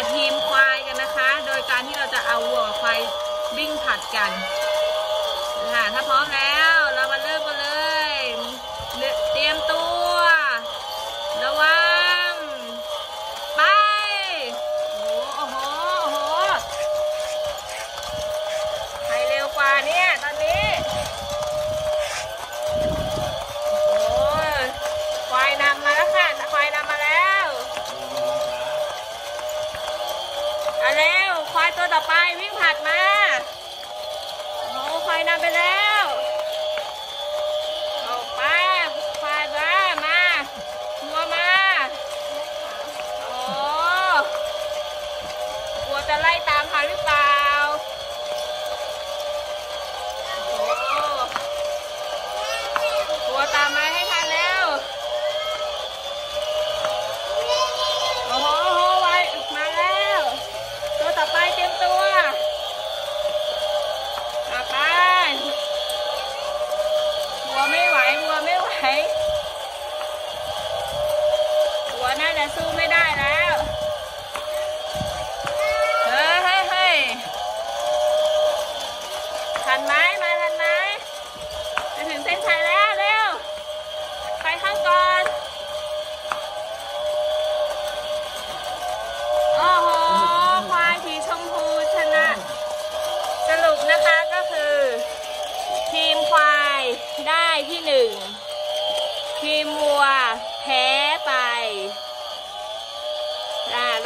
กับทีมควายกันนะคะ โดยการที่เราจะเอาวัวควายวิ่งผัดกันค่ะถ้าพร้อมแล้ว ตัวต่อไปวิ่งผัดมาโอ้ควายนำไปแล้วเอาไปควายมามาวัวมาโอ้วัวจะไล่ตามทันหรือเปล่า okay?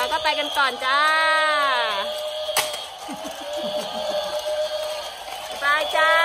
เราก็ไปกันก่อนจ้าไปจ้า